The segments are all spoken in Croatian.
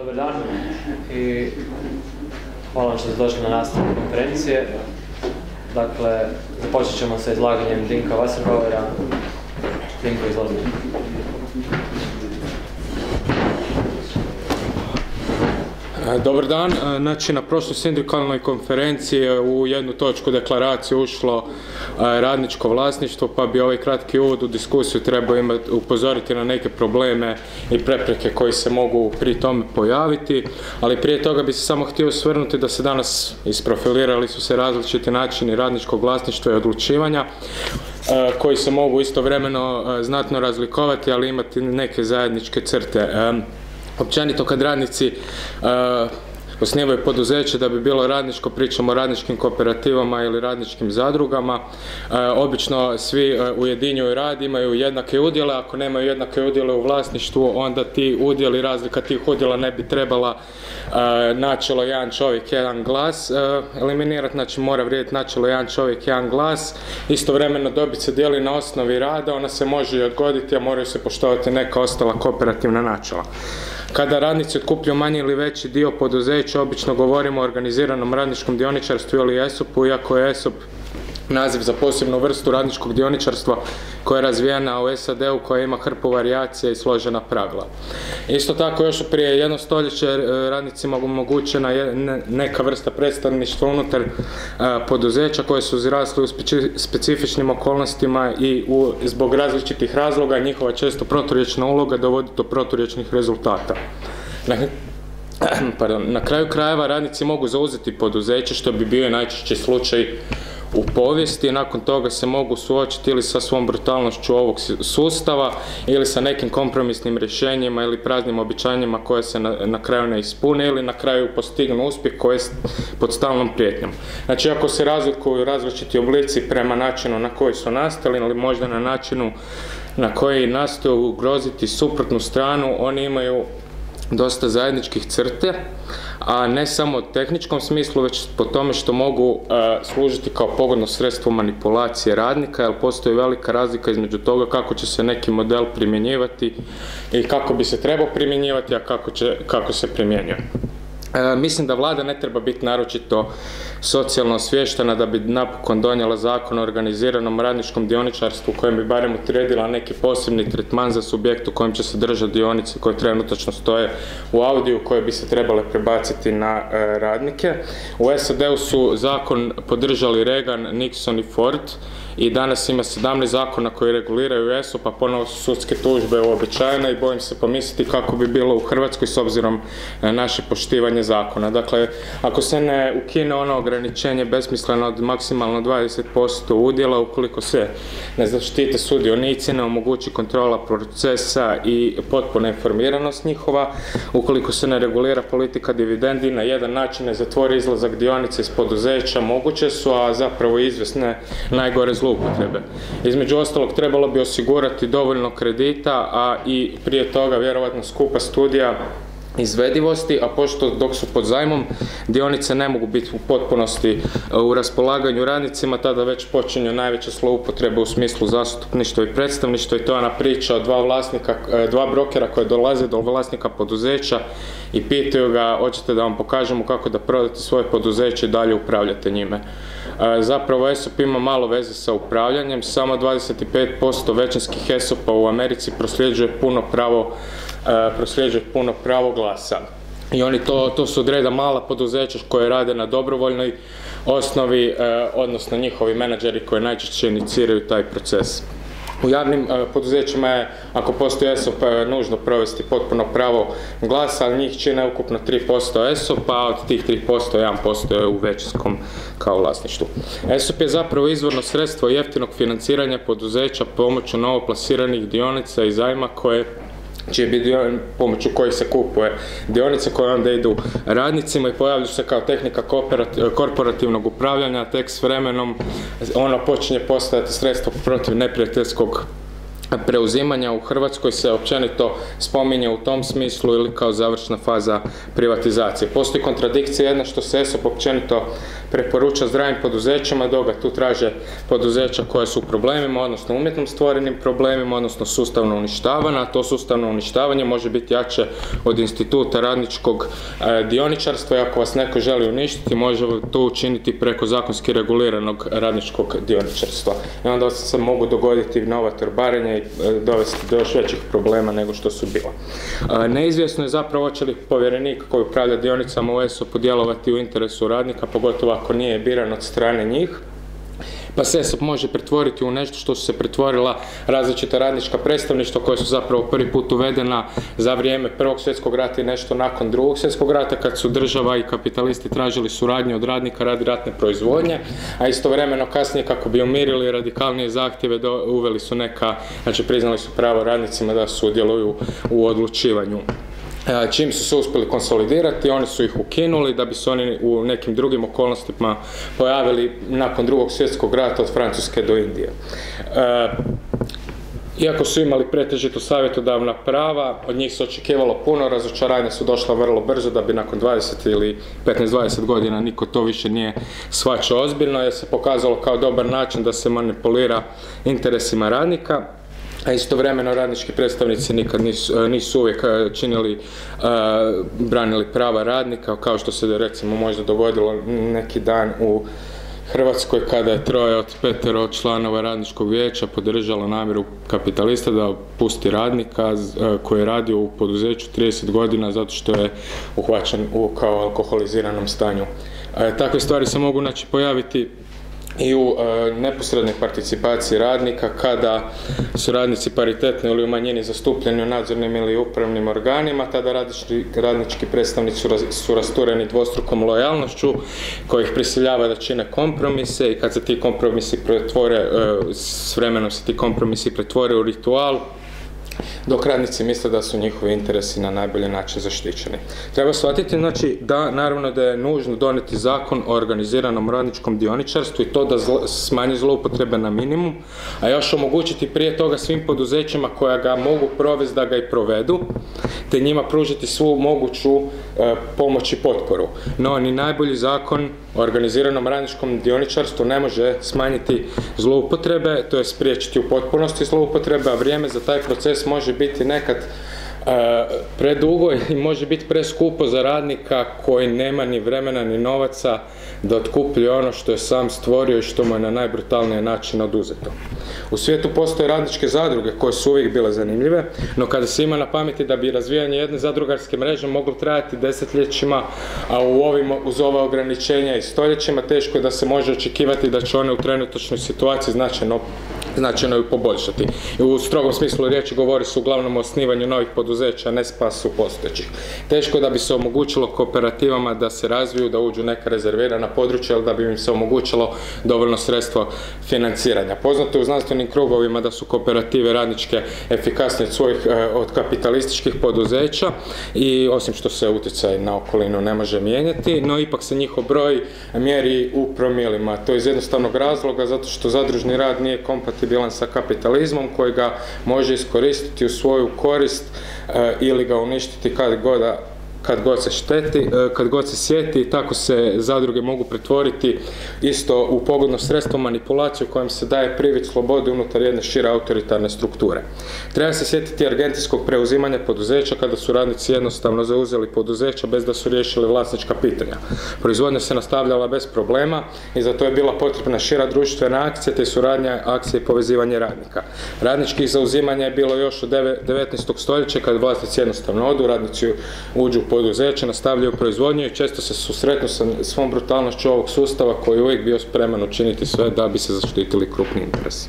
Dobar dan i hvala vam što ste došli na nastavu konferencije. Dakle, započet ćemo sa izlaganjem Dinka Wasserbauera. Dinko, izlazi. Dobar dan, e, znači na prošloj sindikalnoj konferenciji u jednu točku deklaracije ušlo e, radničko vlasništvo, pa bi ovaj kratki uvod u diskusiju trebao imati, upozoriti na neke probleme i prepreke koji se mogu pri tome pojaviti, ali prije toga bi se samo htio osvrnuti da se danas isprofilirali su se različiti načini radničkog vlasništva i odlučivanja koji se mogu istovremeno znatno razlikovati, ali imati neke zajedničke crte općenito kad radnici uh, osnivaju poduzeće da bi bilo radničko, pričamo o radničkim kooperativama ili radničkim zadrugama. Uh, obično svi uh, ujedinjuju rad, imaju jednake udjele, ako nemaju jednake udjele u vlasništvu, onda ti udjeli, razlika tih udjela ne bi trebala načelo jedan čovjek, jedan glas eliminirati, znači mora vrijediti načelo jedan čovjek, jedan glas. Istovremeno dobit se dijeli na osnovi rada, ona se može i odgoditi, a moraju se poštovati neka ostala kooperativna načela. Kada radnici otkupljuju manji ili veći dio poduzeća, obično govorimo o organiziranom radničkom dioničarstvu ili ESOP-u, iako je ESOP naziv za posebnu vrstu radničkog dioničarstva koja je razvijena u SAD-u koja ima hrpu varijacija i složena pravila. Isto tako još prije jedno stoljeće e, radnicima omogućena neka vrsta predstavništva unutar e, poduzeća koje su izrasli u specifičnim okolnostima i zbog različitih razloga njihova često proturječna uloga dovodi do proturječnih rezultata. Na kraju krajeva radnici mogu zauzeti poduzeće što bi bio najčešći slučaj u povijesti, nakon toga se mogu suočiti ili sa svom brutalnošću ovog sustava ili sa nekim kompromisnim rješenjima ili praznim običanjima koje se na, na kraju ne ispune ili na kraju postignu uspjeh koji je pod stalnom prijetnjom. Znači ako se razlikuju različiti oblici prema načinu na koji su nastali ili možda na načinu na koji nastoju ugroziti suprotnu stranu, oni imaju dosta zajedničkih crte, a ne samo u tehničkom smislu, već po tome što mogu e, služiti kao pogodno sredstvo manipulacije radnika, jer postoji velika razlika između toga kako će se neki model primjenjivati i kako bi se trebao primjenjivati, a kako, kako se primjenjuje. E, mislim da vlada ne treba biti naročito socijalno osvještena da bi napokon donijela zakon o organiziranom radničkom dioničarstvu kojem bi barem utredila neki posebni tretman za subjekt u kojem će se držati dionice koje trenutačno stoje u audiju koje bi se trebale prebaciti na e, radnike. U SAD-u su zakon podržali Reagan, Nixon i Ford i danas ima 17 zakona koji reguliraju ESO, pa ponovo su sudske tužbe uobičajene i bojim se pomisliti kako bi bilo u Hrvatskoj s obzirom na naše poštivanje zakona. Dakle, ako se ne ukine ono ograničenje besmisleno od maksimalno 20% udjela, ukoliko se ne zaštite sudionici, ne omogući kontrola procesa i potpuna informiranost njihova, ukoliko se ne regulira politika dividendi, na jedan način ne zatvori izlazak dionice iz poduzeća, moguće su, a zapravo izvjesne najgore zloupotrebe. Između ostalog trebalo bi osigurati dovoljno kredita, a i prije toga vjerovatno skupa studija izvedivosti, a pošto dok su pod zajmom dionice ne mogu biti u potpunosti e, u raspolaganju radnicima, tada već počinju najveće zloupotrebe u smislu zastupništva i predstavništva i to je ona priča o dva vlasnika, e, dva brokera koje dolaze do vlasnika poduzeća i pitaju ga hoćete da vam pokažemo kako da prodate svoje poduzeće i dalje upravljate njime. Zapravo ESOP ima malo veze sa upravljanjem, samo 25% većinskih ESOP-a u Americi prosljeđuje puno pravo E, prosljeđuje puno pravo glasa. I oni to, to su odreda mala poduzeća koje rade na dobrovoljnoj osnovi, e, odnosno njihovi menadžeri koji najčešće iniciraju taj proces. U javnim e, poduzećima je, ako postoji ESOP, nužno provesti potpuno pravo glasa, ali njih čine ukupno 3% ESOP, a od tih 3% 1% je u većinskom kao vlasništvu. ESOP je zapravo izvorno sredstvo jeftinog financiranja poduzeća pomoću novoplasiranih dionica i zajma koje čije bi pomoću kojih se kupuje dionice koje onda idu radnicima i pojavljuju se kao tehnika korporativnog upravljanja, tek s vremenom ono počinje postojati sredstvo protiv neprijateljskog preuzimanja u Hrvatskoj se općenito spominje u tom smislu ili kao završna faza privatizacije. Postoji kontradikcija jedna što se ESOP općenito preporuča zdravim poduzećima, dok ga tu traže poduzeća koja su u problemima, odnosno umjetnom stvorenim problemima, odnosno sustavno uništavana, to sustavno uništavanje može biti jače od instituta radničkog e, dioničarstva i ako vas neko želi uništiti, može to učiniti preko zakonski reguliranog radničkog dioničarstva. I onda se mogu dogoditi nova torbarenja i e, dovesti do još većih problema nego što su bila. E, neizvjesno je zapravo hoće povjerenik koji upravlja dionicama u ESO podjelovati u interesu radnika, pogotovo ako nije biran od strane njih pa se ESOP može pretvoriti u nešto što su se pretvorila različita radnička predstavništva koja su zapravo prvi put uvedena za vrijeme Prvog svjetskog rata i nešto nakon Drugog svjetskog rata kad su država i kapitalisti tražili suradnju od radnika radi ratne proizvodnje, a istovremeno kasnije kako bi umirili radikalnije zahtjeve uveli su neka, znači priznali su pravo radnicima da sudjeluju u odlučivanju. E, čim su se uspjeli konsolidirati, oni su ih ukinuli da bi se oni u nekim drugim okolnostima pojavili nakon drugog svjetskog rata od Francuske do Indije. E, iako su imali pretežito savjetodavna prava, od njih se očekivalo puno, razočaranja su došla vrlo brzo da bi nakon 20 ili 15-20 godina niko to više nije shvaćao ozbiljno jer se pokazalo kao dobar način da se manipulira interesima radnika a istovremeno radnički predstavnici nikad nisu, e, nisu uvijek e, činili, e, branili prava radnika, kao što se recimo možda dogodilo neki dan u Hrvatskoj kada je troje od petero članova radničkog vijeća podržalo namjeru kapitalista da pusti radnika koji je radio u poduzeću 30 godina zato što je uhvaćen u kao alkoholiziranom stanju. Takve stvari se mogu znači, pojaviti i u e, neposrednoj participaciji radnika kada su radnici paritetni ili u manjini zastupljeni u nadzornim ili upravnim organima, tada radnički, radnički predstavnici su, rastureni dvostrukom lojalnošću koji ih prisiljava da čine kompromise i kad se ti kompromisi pretvore, e, s vremenom se ti kompromisi pretvore u ritual, dok radnici misle da su njihovi interesi na najbolji način zaštićeni. Treba shvatiti znači, da naravno da je nužno doneti zakon o organiziranom radničkom dioničarstvu i to da smanji zloupotrebe na minimum, a još omogućiti prije toga svim poduzećima koja ga mogu provesti da ga i provedu, te njima pružiti svu moguću e, pomoć i potporu. No, ni najbolji zakon organiziranom radničkom dioničarstvu ne može smanjiti zloupotrebe, to je spriječiti u potpunosti zloupotrebe, a vrijeme za taj proces može biti nekad predugo i može biti preskupo za radnika koji nema ni vremena ni novaca da otkupljuje ono što je sam stvorio i što mu je na najbrutalniji način oduzeto. U svijetu postoje radničke zadruge koje su uvijek bile zanimljive, no kada se ima na pameti da bi razvijanje jedne zadrugarske mreže moglo trajati desetljećima, a u ovim, uz ova ograničenja i stoljećima, teško je da se može očekivati da će one u trenutačnoj situaciji značajno značajno ju poboljšati. U strogom smislu riječi govori se uglavnom o osnivanju novih poduzeća, ne spasu postojećih. Teško da bi se omogućilo kooperativama da se razviju, da uđu neka rezervirana područja, ali da bi im se omogućilo dovoljno sredstvo financiranja. Poznato u znanstvenim krugovima da su kooperative radničke efikasnije od svojih e, od kapitalističkih poduzeća i osim što se utjecaj na okolinu ne može mijenjati, no ipak se njihov broj mjeri u promilima. To je iz jednostavnog razloga zato što zadružni rad nije kompatibilan sa kapitalizmom koji ga može iskoristiti u svoju korist e, ili ga uništiti kad god kad god se šteti, e, kad god se sjeti, tako se zadruge mogu pretvoriti isto u pogodno sredstvo manipulaciju kojem se daje privid slobode unutar jedne šire autoritarne strukture. Treba se sjetiti argentinskog preuzimanja poduzeća kada su radnici jednostavno zauzeli poduzeća bez da su riješili vlasnička pitanja. Proizvodnja se nastavljala bez problema i za to je bila potrebna šira društvena akcija te suradnja akcije i povezivanje radnika. Radničkih zauzimanja je bilo još od 19. stoljeća kad vlasnici jednostavno odu, radnici uđu poduzeća nastavljaju proizvodnju i često se susretnu sa svom brutalnošću ovog sustava koji je uvijek bio spreman učiniti sve da bi se zaštitili krupni interesi.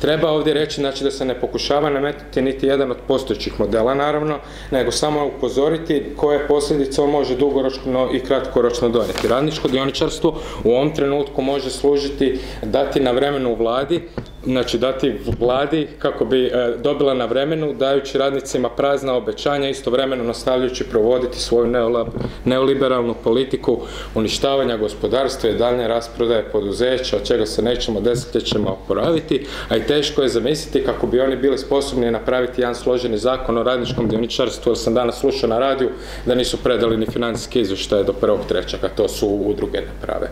Treba ovdje reći znači, da se ne pokušava nametnuti niti jedan od postojećih modela naravno, nego samo upozoriti koje posljedice on može dugoročno i kratkoročno donijeti. Radničko dioničarstvo u ovom trenutku može služiti dati na vremenu u vladi znači dati vladi kako bi e, dobila na vremenu dajući radnicima prazna obećanja istovremeno nastavljajući provoditi svoju neoliberalnu politiku uništavanja gospodarstva i daljnje rasprodaje poduzeća od čega se nećemo desetljećima oporaviti, a i teško je zamisliti kako bi oni bili sposobni napraviti jedan složeni zakon o radničkom dioničarstvu jer sam danas slušao na radiju da nisu predali ni financijske izvještaje do prvog trećaka, to su udruge naprave.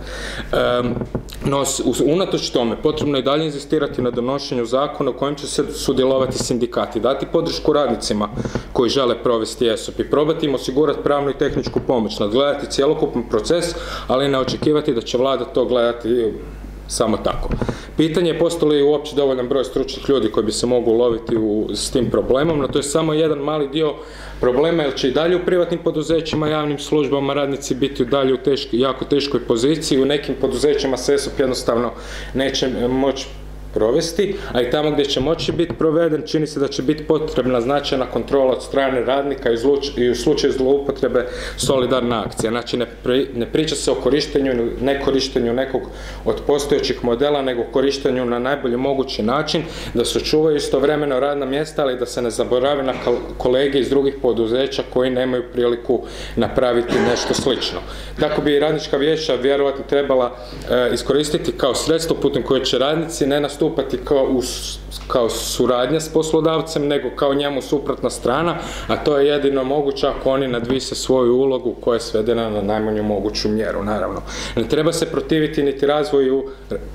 No, unatoč tome, potrebno je dalje inzistirati na donošenju zakona u kojem će se sudjelovati sindikati, dati podršku radnicima koji žele provesti ESOP i probati im osigurati pravnu i tehničku pomoć, nadgledati cjelokupan proces, ali ne očekivati da će vlada to gledati samo tako. Pitanje je postoji li uopće dovoljan broj stručnih ljudi koji bi se mogu loviti u, s tim problemom, no to je samo jedan mali dio problema jer će i dalje u privatnim poduzećima, javnim službama radnici biti dalje u jako teškoj poziciji, u nekim poduzećima se jednostavno neće moći provesti, a i tamo gdje će moći biti proveden čini se da će biti potrebna značajna kontrola od strane radnika i u slučaju zloupotrebe solidarna akcija. Znači ne, priča se o korištenju ili nekorištenju nekog od postojećih modela, nego korištenju na najbolji mogući način, da se očuvaju istovremeno radna mjesta, ali da se ne zaboravi na kolege iz drugih poduzeća koji nemaju priliku napraviti nešto slično. Tako bi radnička vijeća vjerojatno trebala e, iskoristiti kao sredstvo putem koje će radnici ne nastupati kao u kao suradnja s poslodavcem, nego kao njemu suprotna strana, a to je jedino moguće ako oni nadvise svoju ulogu koja je svedena na najmanju moguću mjeru, naravno. Ne treba se protiviti niti razvoju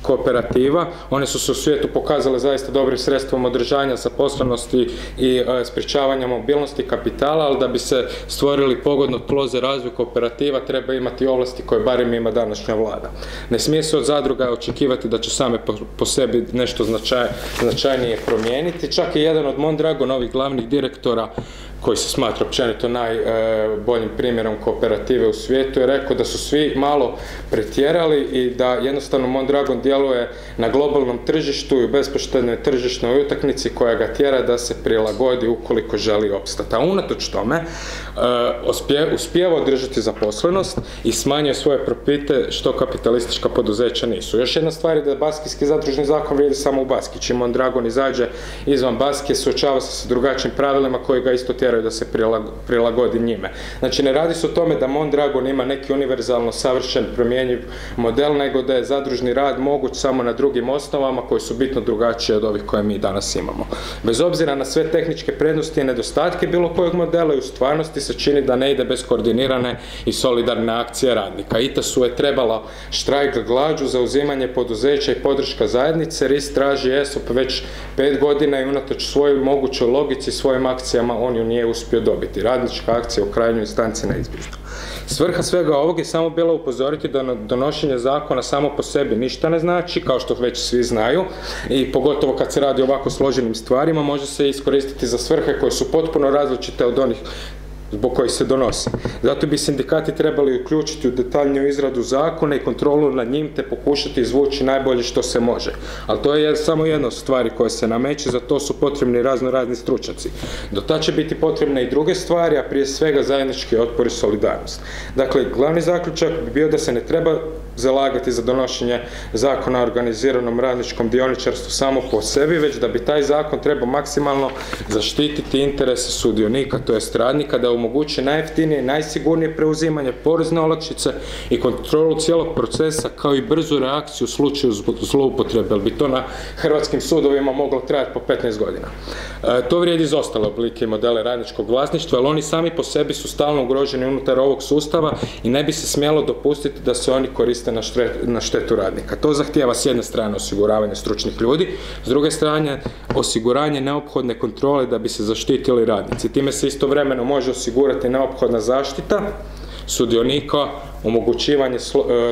kooperativa, one su se u svijetu pokazale zaista dobrim sredstvom održanja zaposlenosti i e, sprječavanja mobilnosti kapitala, ali da bi se stvorili pogodno tlo za razvoj kooperativa treba imati ovlasti koje barem ima današnja vlada. Ne smije se od zadruga očekivati da će same po, sebi nešto značaj, značajnije promijeniti. Čak i jedan od Mondragonovih glavnih direktora koji se smatra općenito najboljim primjerom kooperative u svijetu je rekao da su svi malo pretjerali i da jednostavno Mondragon djeluje na globalnom tržištu i u bespoštednoj tržišnoj utakmici koja ga tjera da se prilagodi ukoliko želi opstati. A unatoč tome e, uspijeva održati zaposlenost i smanjuje svoje propite što kapitalistička poduzeća nisu. Još jedna stvar je da Baskijski zadružni zakon vrijedi samo u Baski. Čim Mondragon izađe izvan Baskije, suočava se sa drugačijim pravilima koji ga isto tjera da se prilagodi njime. Znači ne radi se o tome da Mondragon ima neki univerzalno savršen promjenjiv model, nego da je zadružni rad moguć samo na drugim osnovama koji su bitno drugačije od ovih koje mi danas imamo. Bez obzira na sve tehničke prednosti i nedostatke bilo kojeg modela i u stvarnosti se čini da ne ide bez koordinirane i solidarne akcije radnika. ITAS-u je trebala štrajk glađu za uzimanje poduzeća i podrška zajednice, RIS traži ESOP već pet godina i unatoč svojoj mogućoj logici, svojim akcijama on ju nije uspio dobiti. Radnička akcija u krajnjoj instanci neizbježna. Svrha svega ovog je samo bila upozoriti da donošenje zakona samo po sebi ništa ne znači, kao što već svi znaju, i pogotovo kad se radi o ovako složenim stvarima, može se iskoristiti za svrhe koje su potpuno različite od onih zbog kojih se donosi. Zato bi sindikati trebali uključiti u detaljniju izradu zakona i kontrolu nad njim te pokušati izvući najbolje što se može. Ali to je samo jedna od stvari koja se nameće, za to su potrebni razno razni stručnjaci. Do ta će biti potrebne i druge stvari, a prije svega zajednički otpor i solidarnost. Dakle, glavni zaključak bi bio da se ne treba zalagati za donošenje zakona o organiziranom radničkom dioničarstvu samo po sebi, već da bi taj zakon trebao maksimalno zaštititi interese sudionika, to jest radnika, da omogući najjeftinije i najsigurnije preuzimanje porezne olakšice i kontrolu cijelog procesa kao i brzu reakciju u slučaju zloupotrebe, jer bi to na hrvatskim sudovima moglo trajati po 15 godina. E, to vrijedi za ostale oblike i modele radničkog vlasništva, ali oni sami po sebi su stalno ugroženi unutar ovog sustava i ne bi se smjelo dopustiti da se oni koriste na, na štetu radnika. To zahtijeva s jedne strane osiguravanje stručnih ljudi, s druge strane osiguranje neophodne kontrole da bi se zaštitili radnici. Time se istovremeno može osigurati neophodna zaštita sudionika, omogućivanje e,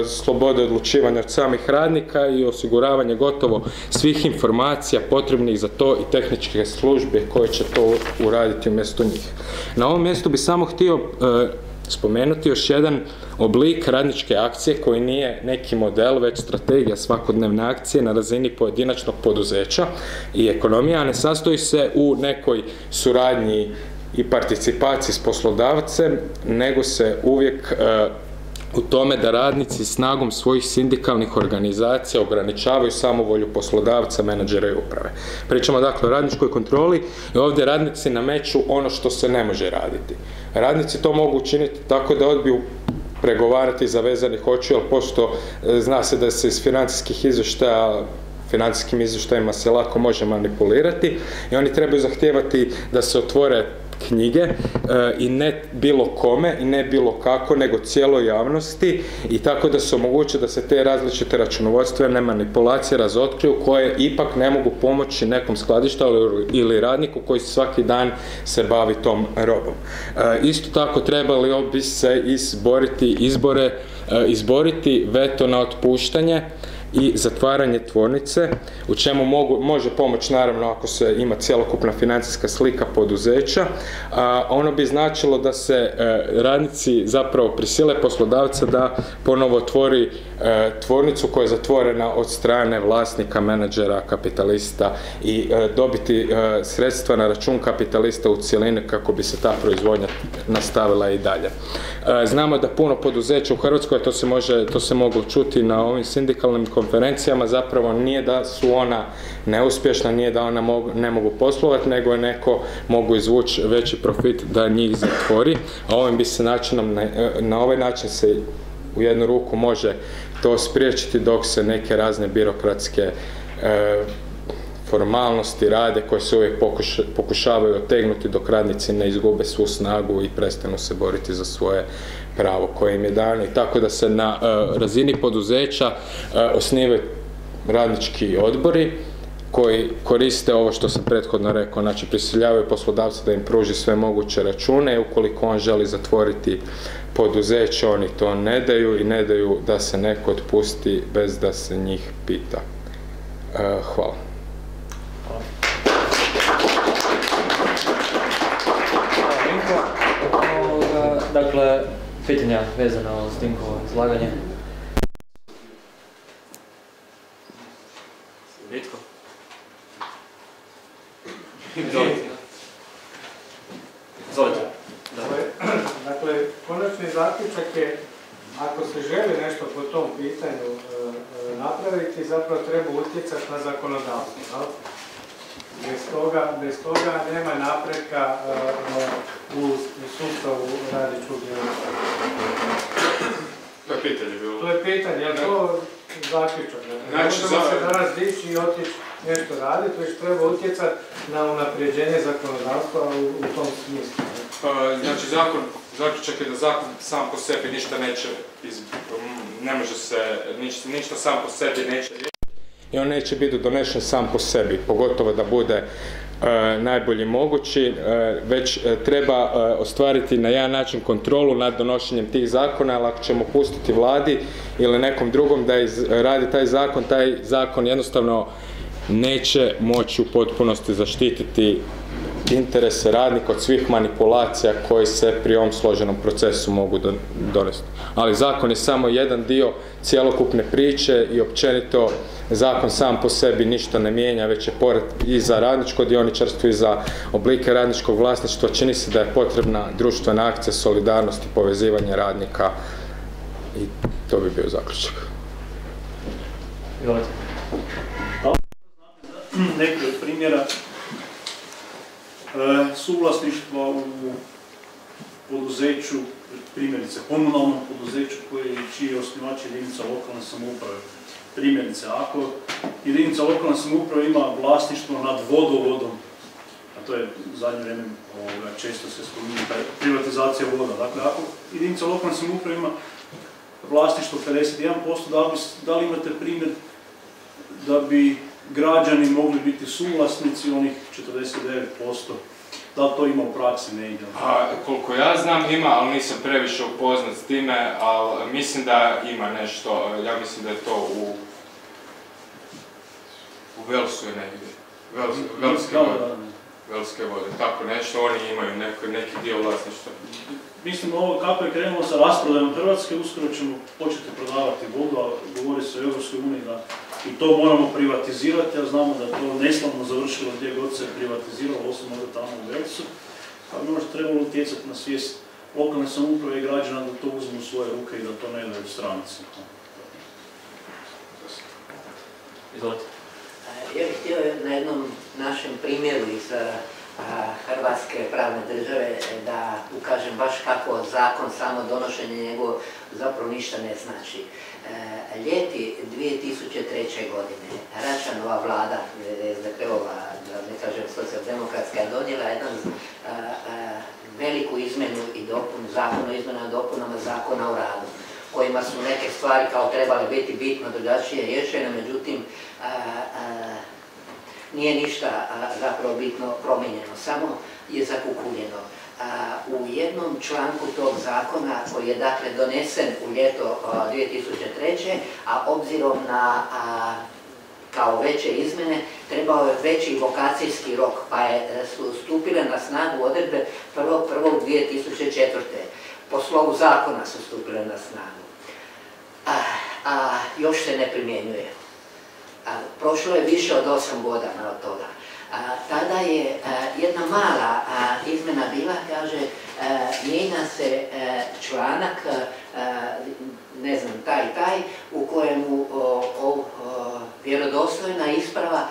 slobode odlučivanja od samih radnika i osiguravanje gotovo svih informacija potrebnih za to i tehničke službe koje će to uraditi umjesto njih. Na ovom mjestu bi samo htio e, spomenuti još jedan oblik radničke akcije koji nije neki model, već strategija svakodnevne akcije na razini pojedinačnog poduzeća i ekonomija, ne sastoji se u nekoj suradnji i participaciji s poslodavcem, nego se uvijek e, u tome da radnici snagom svojih sindikalnih organizacija ograničavaju samovolju poslodavca, menadžera i uprave. Pričamo dakle o radničkoj kontroli i ovdje radnici nameću ono što se ne može raditi. Radnici to mogu učiniti tako da odbiju pregovarati za vezanih očiju, ali pošto e, zna se da se iz financijskih izvještaja financijskim izvještajima se lako može manipulirati i oni trebaju zahtijevati da se otvore knjige e, i ne bilo kome i ne bilo kako, nego cijeloj javnosti i tako da se omoguće da se te različite računovodstvene manipulacije razotkriju koje ipak ne mogu pomoći nekom skladištaru ili radniku koji svaki dan se bavi tom robom. E, isto tako trebali bi se izboriti izbore, e, izboriti veto na otpuštanje i zatvaranje tvornice, u čemu mogu, može pomoći naravno ako se ima cjelokupna financijska slika poduzeća, a ono bi značilo da se e, radnici zapravo prisile poslodavca da ponovo otvori tvornicu koja je zatvorena od strane vlasnika, menadžera, kapitalista i e, dobiti sredstva na račun kapitalista u cjelini kako bi se ta proizvodnja nastavila i dalje. Znamo da puno poduzeća u Hrvatskoj, to se može, to se moglo čuti na ovim sindikalnim konferencijama zapravo nije da su ona neuspješna, nije da ona ne mogu poslovati, nego je neko mogu izvući veći profit da njih zatvori, a ovim bi se načinom, na, ovaj način se u jednu ruku može to spriječiti dok se neke razne birokratske e, formalnosti rade koje se uvijek pokušavaju otegnuti dok radnici ne izgube svu snagu i prestanu se boriti za svoje pravo koje im je dano. I tako da se na e, razini poduzeća e, osnivaju radnički odbori koji koriste ovo što sam prethodno rekao, znači prisiljavaju poslodavca da im pruži sve moguće račune ukoliko on želi zatvoriti poduzeće, oni to ne daju i ne daju da se neko otpusti bez da se njih pita. E, hvala. Dakle, pitanja vezana uz Dinkovo izlaganje. Nitko? Izvolite. Dakle, konačni zaključak je, ako se želi nešto po tom pitanju e, e, napraviti, zapravo treba utjecati na zakonodavstvo. Bez toga, bez toga nema napretka uh, u, u sustavu radičkog To je pitanje bilo. To je pitanje, je to zaključak? Znači, za... se danas dići i otići nešto raditi, već treba utjecati na unapređenje zakonodavstva u, u tom smislu. Pa, znači, zakon, zaključak je da zakon sam po sebi ništa neće, iz, ne može se, ništa, ništa sam po sebi neće i on neće biti donešen sam po sebi, pogotovo da bude e, najbolji mogući, e, već e, treba ostvariti na jedan način kontrolu nad donošenjem tih zakona, ali ako ćemo pustiti vladi ili nekom drugom da radi taj zakon, taj zakon jednostavno neće moći u potpunosti zaštititi interese radnika od svih manipulacija koji se pri ovom složenom procesu mogu donesti. Ali zakon je samo jedan dio cjelokupne priče i općenito zakon sam po sebi ništa ne mijenja, već je pored i za radničko dioničarstvo i za oblike radničkog vlasništva čini se da je potrebna društvena akcija, solidarnost i povezivanje radnika i to bi bio zaključak. Neki od primjera suvlasništva u poduzeću, primjerice komunalnom poduzeću koji čiji je osnivač jedinica lokalne samouprave. Primjerice, ako jedinica lokalne samouprave ima vlasništvo nad vodovodom, a to je u zadnje vrijeme često se spominje privatizacija voda. Dakle, ako jedinica lokalne samouprave ima vlasništvo 51%, da li, da li imate primjer da bi građani mogli biti suvlasnici onih 49%. Da li to ima u praksi, ne ide? A, koliko ja znam ima, ali nisam previše upoznat s time, ali mislim da ima nešto, ja mislim da je to u... U Velsu je negdje. velske vode. Velske vode, tako nešto, oni imaju neki, neki dio vlasništva. Mislim, ovo kako je krenulo sa rasprodajom Hrvatske, uskoro ćemo početi prodavati vodu, a govori se o Europskoj uniji da i to moramo privatizirati, a znamo da je to neslavno završilo gdje god se privatiziralo, osim možda tamo u Velsu, pa bi možda trebalo utjecati na svijest lokalne samouprave i građana da to uzmu u svoje ruke i da to ne daju stranci. Izvolite. Ja bih htio na jednom našem primjeru iz Hrvatske pravne države da ukažem baš kako zakon, samo donošenje njegov zapravo ništa ne znači. E, ljeti 2003. godine Račanova vlada, SDP-ova, da ne kažem socijaldemokratska, je donijela jedan veliku izmenu i dopunu, zakon o izmenama dopunama zakona o radu kojima su neke stvari kao trebale biti bitno drugačije rješene, međutim nije ništa zapravo bitno promijenjeno, samo je zakukuljeno. U jednom članku tog zakona koji je dakle donesen u ljeto 2003. a obzirom na kao veće izmene trebao je veći vokacijski rok pa je, su stupile na snagu odredbe 1.1.2004. Po slovu zakona su stupile na snagu. A, još se ne primjenjuje. prošlo je više od 8 godina od toga tada je jedna mala izmena bila, kaže, mijenja se članak, ne znam, taj taj, u kojemu vjerodostojna isprava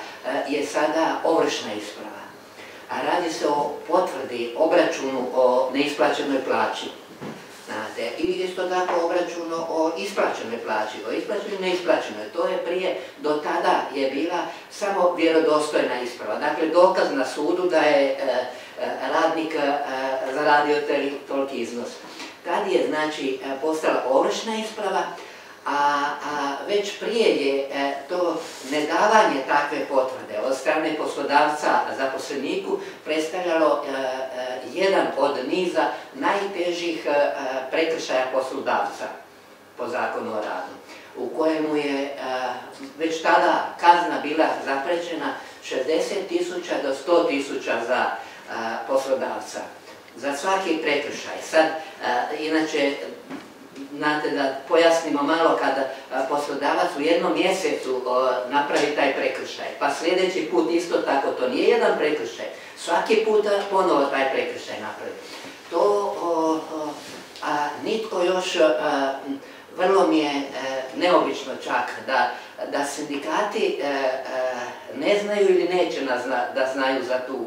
je sada ovršna isprava. A radi se o potvrdi, obračunu o neisplaćenoj plaći. Znate, i isto tako obračuno o isplaćenoj plaći, o isplaćenoj i neisplaćenoj. To je prije, do tada je bila samo vjerodostojna isprava. Dakle, dokaz na sudu da je e, e, radnik e, zaradio toliki iznos. Tad je, znači, postala ovršna isprava, a, već prije je e, to nedavanje takve potvrde od strane poslodavca zaposleniku predstavljalo e, e, jedan od niza najtežih prekršaja poslodavca po zakonu o radu u kojemu je već tada kazna bila zaprećena 60.000 do 100.000 za poslodavca za svaki prekršaj. Sad, inače, znate da pojasnimo malo kada poslodavac u jednom mjesecu napravi taj prekršaj, pa sljedeći put isto tako, to nije jedan prekršaj, svaki put ponovo taj prekršaj napravi. To a, nitko još, vrlo mi je e, neobično čak da, sindikati e, e, ne znaju ili neće da znaju za tu,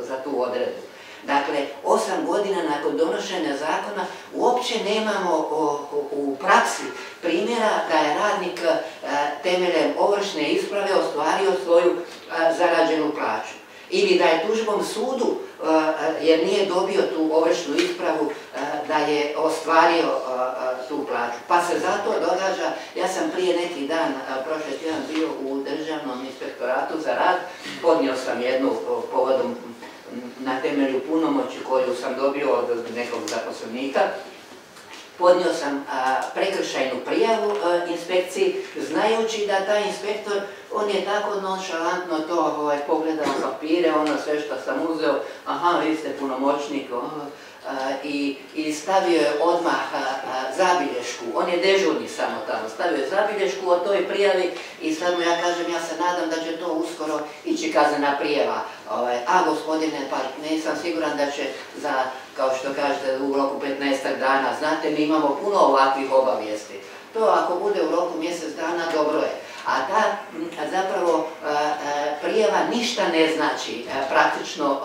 za tu odredbu. Dakle, osam godina nakon donošenja zakona uopće nemamo u praksi primjera da je radnik e, temeljem ovršne isprave ostvario svoju e, zarađenu plaću. Ili da je tužbom sudu, e, jer nije dobio tu ovršnu ispravu, da je ostvario tu plaću. Pa se zato događa, ja sam prije neki dan, prošle tjedan bio u državnom inspektoratu za rad, podnio sam jednu povodom na temelju punomoći koju sam dobio od nekog zaposlenika, podnio sam prekršajnu prijavu inspekciji, znajući da taj inspektor, on je tako nonšalantno to ovaj, pogledao papire, ono sve što sam uzeo, aha, vi ste punomoćnik, i, stavio je odmah zabilješku, on je dežurni samo tamo, stavio je zabilješku o toj prijavi i sad mu ja kažem, ja se nadam da će to uskoro ići kaznena prijava. Ovaj, a gospodine, pa nisam siguran da će za, kao što kažete, u roku 15 dana, znate, mi imamo puno ovakvih obavijesti. To ako bude u roku mjesec dana, dobro je a ta zapravo prijava ništa ne znači praktično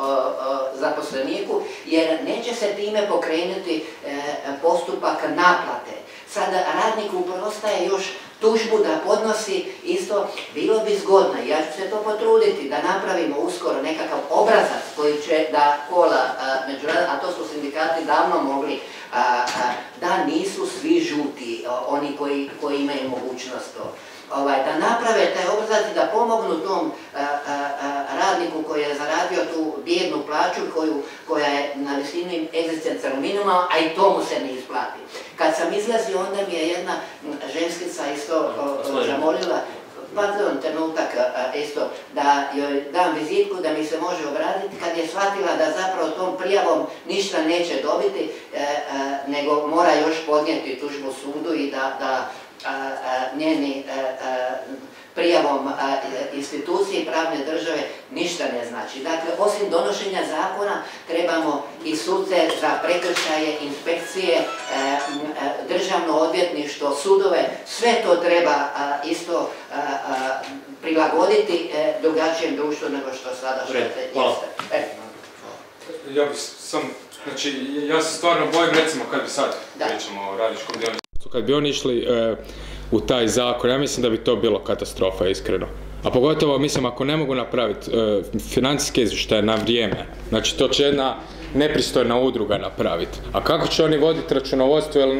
zaposleniku jer neće se time pokrenuti e, postupak naplate. Sada radniku prostaje još tužbu da podnosi isto, bilo bi zgodno, ja ću se to potruditi da napravimo uskoro nekakav obrazac koji će da kola a to su sindikati davno mogli, da nisu svi žuti, oni koji, koji imaju mogućnost to ovaj, da naprave taj obrazac i da pomognu tom radniku koji je zaradio tu bijednu plaću koju, koja je na visini egzistencijalnog minimuma, a i to mu se ne isplati. Kad sam izlazio, onda mi je jedna ženskica isto zamolila, pardon, trenutak isto, da joj dam vizitku da mi se može obraditi, kad je shvatila da zapravo tom prijavom ništa neće dobiti, e, e, nego mora još podnijeti tužbu sudu i da, da njeni prijavom institucije i pravne države ništa ne znači. Dakle, osim donošenja zakona trebamo i suce za prekršaje, inspekcije, državno odvjetništvo, sudove, sve to treba isto prilagoditi drugačijem društvu nego što sada što jeste. Ja bih sam, znači, ja se stvarno bojim recimo kad bi sad pričamo o radičkom Kad bi oni išli e, u taj zakon, ja mislim da bi to bilo katastrofa, iskreno. A pogotovo, mislim, ako ne mogu napraviti e, financijske izvještaje na vrijeme, znači to će jedna nepristojna udruga napraviti. A kako će oni voditi računovodstvo, jer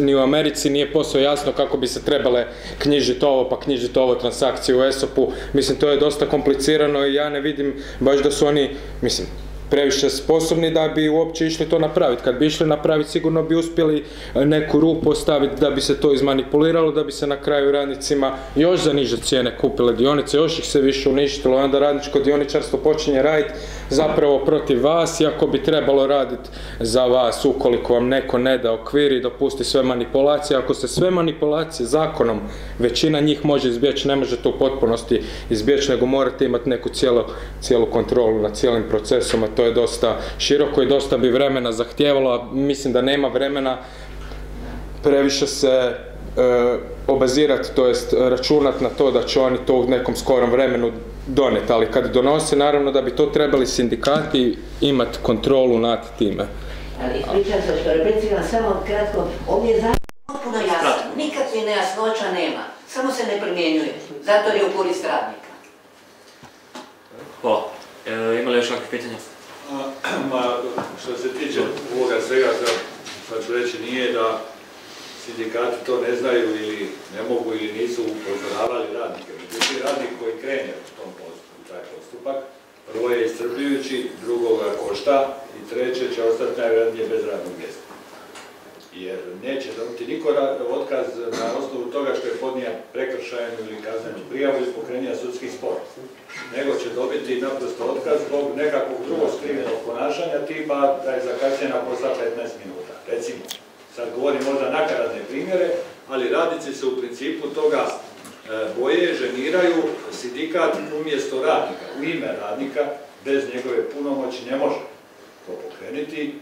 ni, u Americi nije posao jasno kako bi se trebale knjižiti ovo, pa knjižiti ovo transakcije u ESOP-u. Mislim, to je dosta komplicirano i ja ne vidim baš da su oni, mislim, previše sposobni da bi uopće išli to napraviti. Kad bi išli napraviti sigurno bi uspjeli e, neku rupu ostaviti da bi se to izmanipuliralo, da bi se na kraju radnicima još za niže cijene kupile dionice, još ih se više uništilo, onda radničko dioničarstvo počinje raditi zapravo protiv vas, iako bi trebalo raditi za vas ukoliko vam neko ne da okvir i dopusti sve manipulacije. Ako se sve manipulacije zakonom, većina njih može izbjeći, ne možete u potpunosti izbjeći, nego morate imati neku cijelu, cijelu kontrolu nad cijelim procesom, to je dosta široko i dosta bi vremena zahtijevalo, mislim da nema vremena previše se e, obazirati, to jest računati na to da će oni to u nekom skorom vremenu donijeti, ali kad donose, naravno da bi to trebali sindikati imati kontrolu nad time. Ali ispričam se što repliciram samo kratko, ovdje je zakon potpuno jasan, nikakve nejasnoća nema, samo se ne primjenjuje, zato je u korist radnika. Hvala. E, ima li još kakve pitanja? Ma, što se tiče ovoga svega, sad ću reći, nije da sindikati to ne znaju ili ne mogu ili nisu upozoravali radnike. Međutim, radnik koji krene u tom taj postupak, prvo je iscrpljujući, drugo ga košta i treće će ostati najvjerojatnije bez radnog mjesta. Jer neće dobiti niko otkaz na osnovu toga što je podnija prekršajnu ili kaznenu prijavu ili pokrenija sudski spor. Nego će dobiti naprosto otkaz zbog nekakvog drugog skrivenog ponašanja tipa da je zakašnjena posla 15 minuta. Recimo, sad govorim možda nakaradne primjere, ali radnici se u principu toga e, boje, ženiraju, sindikat umjesto radnika, u ime radnika, bez njegove punomoći ne može to pokrenuti.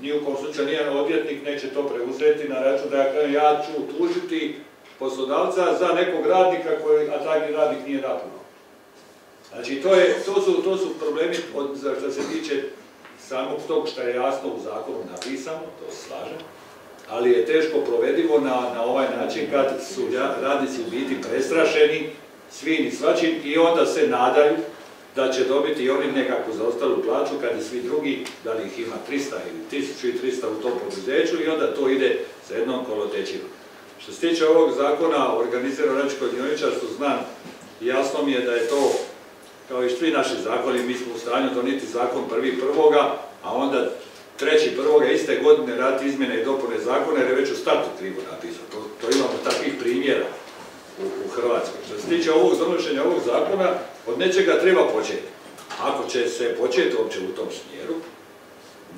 Ni u kom slučaju nijedan odvjetnik neće to preuzeti na račun da ja, ću tužiti poslodavca za nekog radnika koji, a taj radnik nije napuno. Znači to, je, to, su, to su problemi od, što se tiče samog tog što je jasno u zakonu napisano, to se slažem ali je teško provedivo na, na ovaj način kad su radnici u biti prestrašeni svim i svačim i onda se nadaju da će dobiti i oni nekakvu zaostalu plaću kad i svi drugi, da li ih ima 300 ili 1300 u tom poduzeću i onda to ide sa jednom kolotećinom. Što se tiče ovog zakona o organiziranom radničkom dioničarstvu, znam, jasno mi je da je to, kao i svi naši zakoni, mi smo u stanju doniti zakon prvi prvoga, a onda treći prvoga iste godine raditi izmjene i dopune zakona jer je već u startu krivo napisano. To, imamo takvih primjera u, Hrvatskoj. Što se tiče ovog donošenja ovog zakona, od nečega treba početi. Ako će se početi uopće u tom smjeru,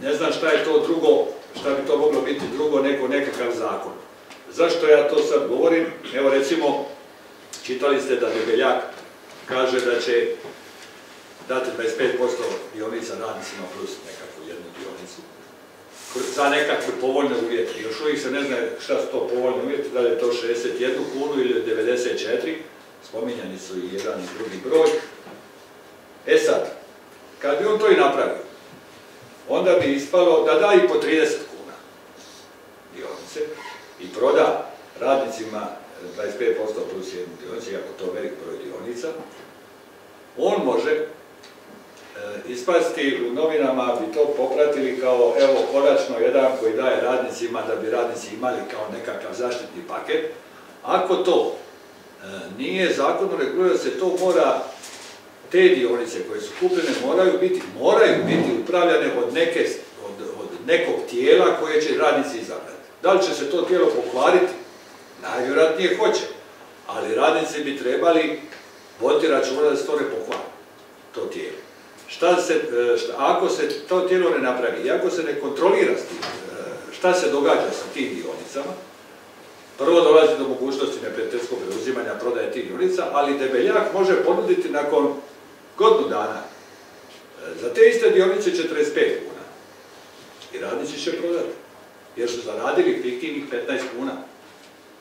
ne znam šta je to drugo, šta bi to moglo biti drugo nego nekakav zakon. Zašto ja to sad govorim? Evo recimo, čitali ste da Debeljak kaže da će dati 25% dionica radnicima plus nekakvu jednu dionicu za nekakve povoljne uvjete. Još uvijek se ne zna šta su to povoljne uvjete, da li je to 61 kunu ili 94, spominjani su i jedan i drugi broj. E sad, kad bi on to i napravio, onda bi ispalo da da i po 30 kuna dionice i proda radnicima 25% plus jednu dionicu, ako to velik broj dionica, on može ispasti u novinama bi to popratili kao evo konačno jedan koji daje radnicima da bi radnici imali kao nekakav zaštitni paket. Ako to e, nije zakonom regulirano se to mora te dionice koje su kupljene moraju biti, moraju biti upravljane od, neke, od, od nekog tijela koje će radnici izabrati. Da li će se to tijelo pokvariti? Najvjerojatnije hoće. Ali radnici bi trebali voditi računa da se to ne pokvari, to tijelo šta se, e, šta, ako se to tijelo ne napravi i ako se ne kontrolira s tim, e, šta se događa sa tim dionicama, Prvo dolazi do mogućnosti neprijateljskog preuzimanja prodaje tih dionica, ali debeljak može ponuditi nakon godinu dana e, za te iste dionice 45 kuna. I radnici će prodati, jer su zaradili fiktivnih 15 kuna.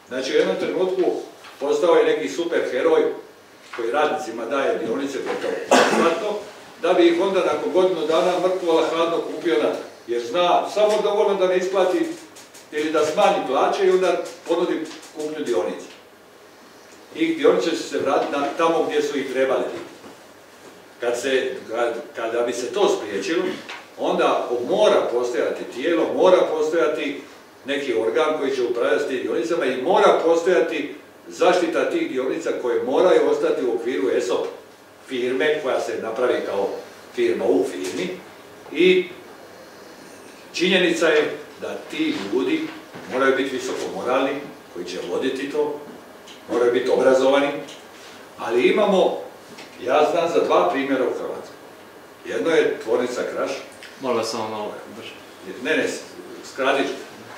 Znači u jednom trenutku postao je neki super heroj koji radnicima daje dionice gotovo besplatno, da bi ih onda nakon godinu dana mrtvola hladno kupio natrag. Jer zna samo dovoljno da ne isplati ili da smanji plaće i onda ponudi kupnju dionica. I dionice će se vratiti na tamo gdje su ih trebali biti. Kad se, kad, kada bi se to spriječilo, onda mora postojati tijelo, mora postojati neki organ koji će upravljati s tim dionicama i mora postojati zaštita tih dionica koje moraju ostati u okviru ESOP firme koja se napravi kao firma u firmi i činjenica je da ti ljudi moraju biti visoko moralni, koji će voditi to, moraju biti obrazovani, ali imamo, ja znam za dva primjera u Hrvatskoj. Jedno je tvornica Kraš, Molim samo malo brže. ne, ne, skratit ću.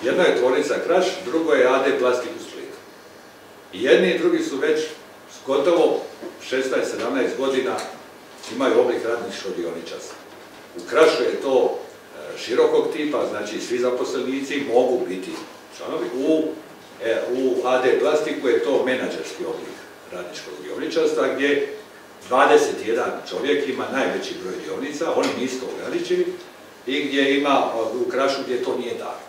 Jedno je tvornica Kraš, drugo je AD Plastik u Splitu. I jedni i drugi su već gotovo 16-17 godina imaju oblik radničkog dioničarstva. U Krašu je to e, širokog tipa, znači svi zaposlenici mogu biti članovi. U, e, u AD Plastiku je to menadžerski oblik radničkog dioničarstva gdje 21 čovjek ima najveći broj dionica, oni nisu ograničeni i gdje ima u Krašu gdje to nije tako.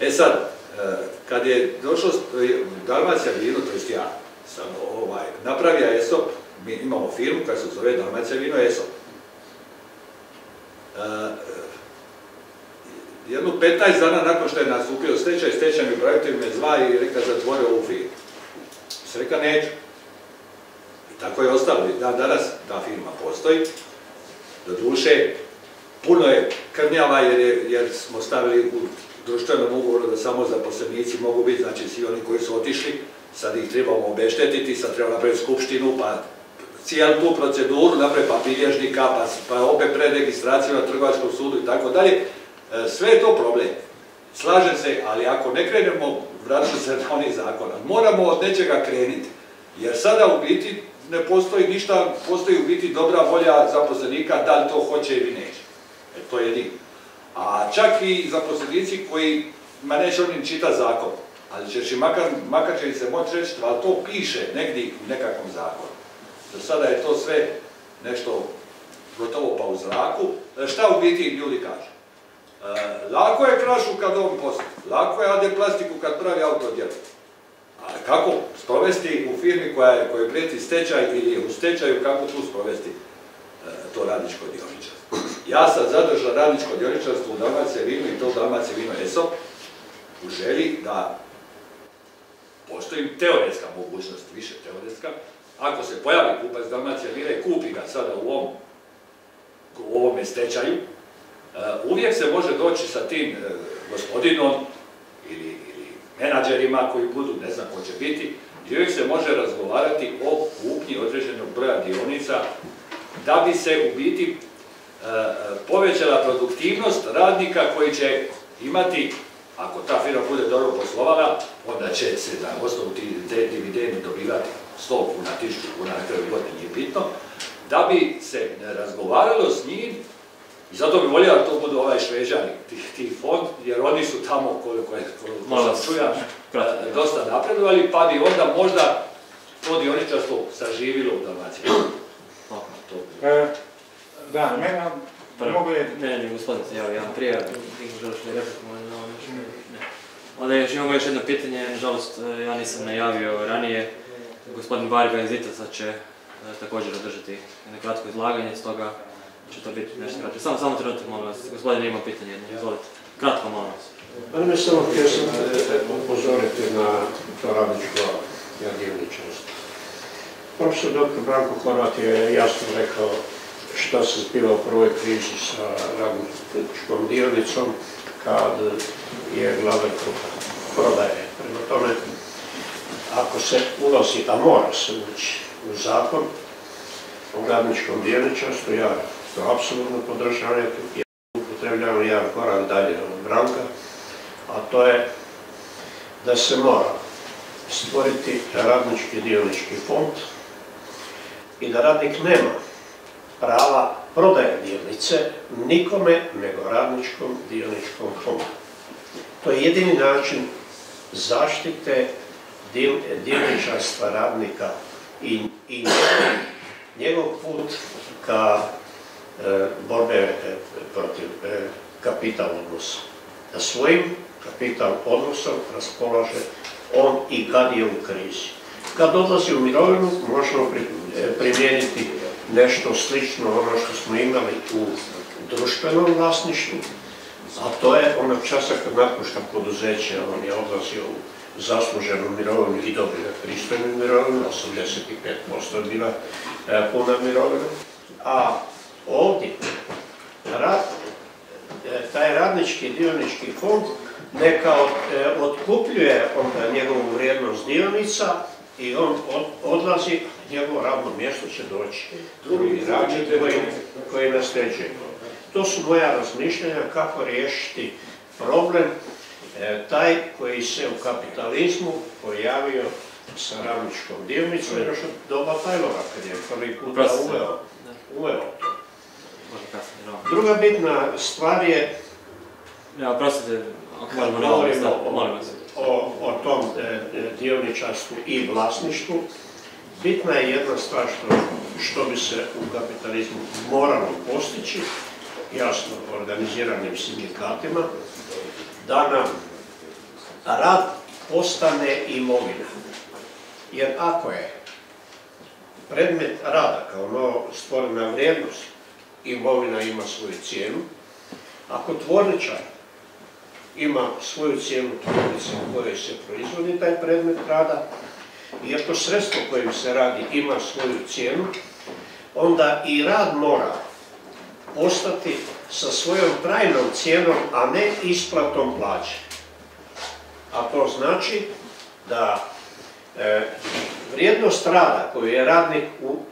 E sad, e, kad je došlo e, Dalmacija vino, to jest ja sam ovaj, napravio ESOP, mi imamo firmu koja se zove Dalmacija vino ESOP. E, e, jedno 15 dana nakon što je nastupio stečaj, stečajni upravitelj me zva i reka zatvori ovu firmu. Se reka neću. I tako je ostalo. I dan danas ta firma postoji. Doduše, puno je krnjava jer, je- jer smo stavili u društvenom ugovoru da samo zaposlenici mogu biti, znači svi oni koji su otišli, sad ih trebamo obeštetiti, sad treba napraviti skupštinu, pa cijelu tu proceduru napraviti, pa bilježnika, pa, pa opet preregistraciju na trgovačkom sudu i tako dalje. E, Sve je to problem. Slažem se, ali ako ne krenemo, vraćam se na onaj zakon, moramo od nečega krenuti. Jer sada u biti ne postoji ništa, postoji u biti dobra volja zaposlenika da li to hoće ili neće. E, to je jedino. A čak i zaposlenici koji, ma neće oni čitati zakon, ali ćeš i makar, makar će se moći reći, ali to piše negdje u nekakvom zakonu. Do sada je to sve nešto gotovo pa u zraku. E, Šta u biti ljudi kažu? E, lako je krašu kad on posli, lako je AD plastiku kad pravi autodjelo. Ali kako sprovesti u firmi koja je, koja prijeti stečaj ili u stečaju, kako tu sprovesti e, to radničko dioničarstvo? Ja sam zadržao radničko dioničarstvo u Dalmacije vinu i to Dalmacije vino ESO u želji da postoji teoretska mogućnost, više teoretska, ako se pojavi kupac Dalmacije vina i kupi ga sada u ovom, u ovome stečaju, e, uvijek se može doći sa tim e, gospodinom ili, ili menadžerima koji budu, ne znam ko će biti, i uvijek se može razgovarati o kupnji određenog broja dionica da bi se u biti e, povećala produktivnost radnika koji će imati, ako ta firma bude dobro poslovala, onda će se na osnovu ti- te dividendi dobivati 100 kuna, 1000 kuna, na kraju godine nije bitno, da bi se razgovaralo s njim i zato bi volio da to budu ovaj šveđani, ti, ti fond, jer oni su tamo koliko je, koliko sam čuja, kratko. dosta napredovali, pa bi onda možda to dioničarstvo saživilo u Dalmaciji. E, Da, mene Prvo. mogu je Ne, ne, gospodin javio jedan prije, ti želiš li repliku, možda na ovo nešto? Ne. Onda još imamo još jedno pitanje, nažalost e, ja nisam najavio ranije, gospodin Bariga iz Itaca će e, također održati jedno kratko izlaganje, stoga će to biti nešto kratko. Samo, samo trenutak, molim vas, gospodin ima pitanje, izvolite. Kratko, molim vas. Pa ne samo htio sam e, upozoriti na to radničko jadivničarstvo. Profesor dr. Branko Horvat je jasno rekao šta se zbiva u prvoj krizi sa radničkom dionicom kad je glavni prodaje. Prema tome, ako se unosi, a mora se ući u zakon o radničkom dioničarstvu, ja to apsolutno podržavam, ja upotrebljavam jedan korak dalje od Branka, a to je da se mora stvoriti radnički dionički fond i da radnik nema prava prodaje dionice nikome nego radničkom dioničkom fondu. To je jedini način zaštite dioničarstva radnika i, i njegov, njegov put ka e, borbe e, protiv e, kapital odnosa. Da svojim kapital odnosom raspolaže on i kad je u krizi. Kad odlazi u mirovinu možemo e, primijeniti nešto slično ono što smo imali u društvenom vlasništvu, a to je onog časa kad napušta poduzeće, on je odlazio u zasluženu mirovinu i dobio je pristojnu mirovinu, 85% je bila e, puna mirovina. A ovdje, rad, e, taj radnički dionički fond neka e, otkupljuje onda njegovu vrijednost dionica i on od- odlazi, njegovo radno mjesto će doći. Drugi radnik koji, koji nasljeđuje. To su moja razmišljanja kako riješiti problem e, taj koji se u kapitalizmu pojavio sa radničkom dionicom još od doba Taylora kad je prvi puta uveo, uveo to. Druga bitna stvar je Ja, kad govorimo o, tom e, e, dioničarstvu i vlasništvu, bitna je jedna stvar što, što bi se u kapitalizmu moralo postići, jasno organiziranim sindikatima, da nam rad postane imovina. Jer ako je predmet rada kao novo stvorena vrijednost, imovina ima svoju cijenu, ako tvorničar ima svoju cijenu tvornice u kojoj se proizvodi taj predmet rada i ako sredstvo kojim se radi ima svoju cijenu, onda i rad mora ostati sa svojom trajnom cijenom, a ne isplatom plaće. A to znači da e, vrijednost rada koju je radnik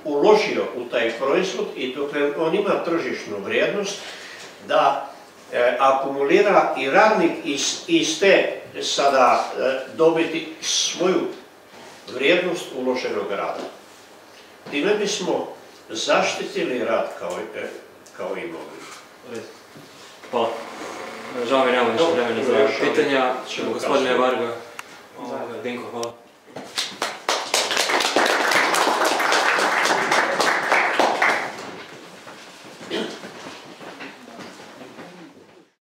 uložio u taj proizvod i dok on ima tržišnu vrijednost, da e, akumulira i radnik iz te sada e, dobiti svoju vrijednost uloženog rada. Time bismo zaštitili rad kao, e, kao imovinu. Hvala. Žao mi nemamo više vremena za pitanja. ćemo Gospodine. Varga, Dinko, hvala.